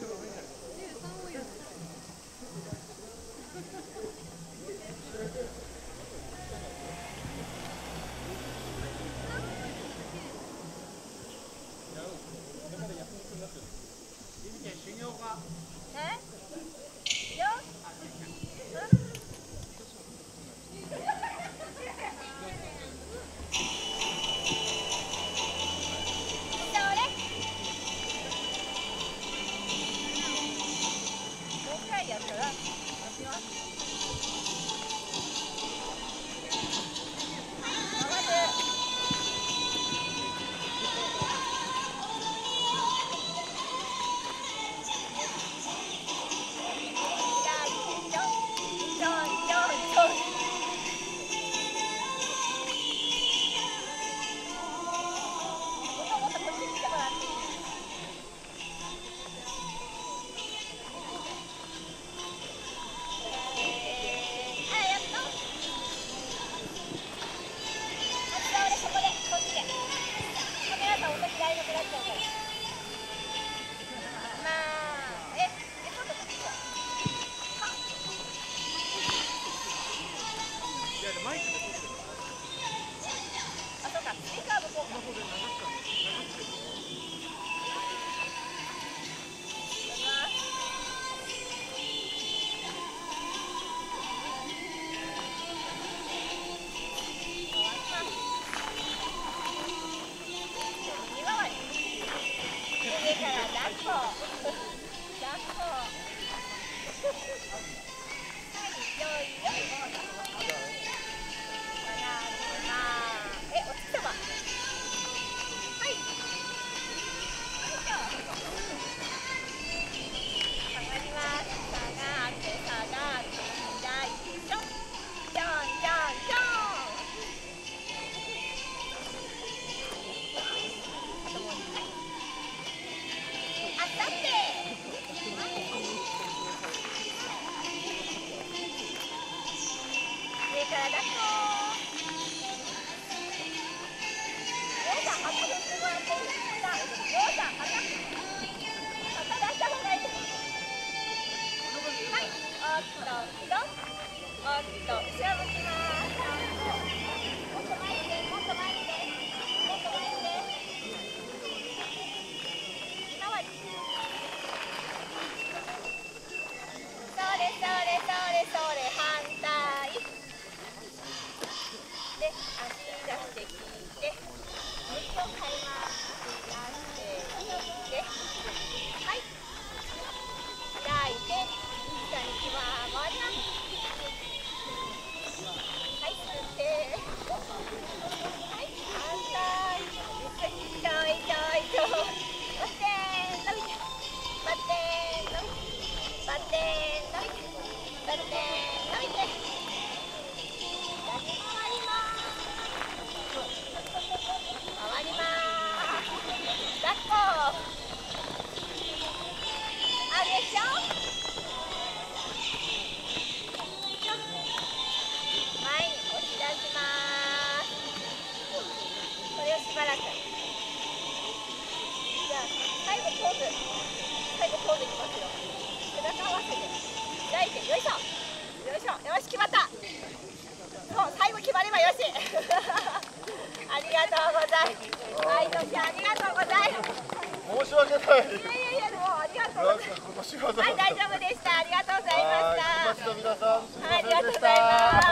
Gracias. マイクで撮ってる。のあ、そうか、スピーカーの方それそれそすそうはい。最後ポーズいきますよ。背中合わせて開いてよいしょ。よいしょ。よし決まった。そう最後決まればよし。ありがとうございます。毎年ありがとうございます。申し訳ない。い。やい。やい。やもうありがとうござい。ますはい。大丈夫でしたありがとうござい。ましたはい。ありがとうござい。ます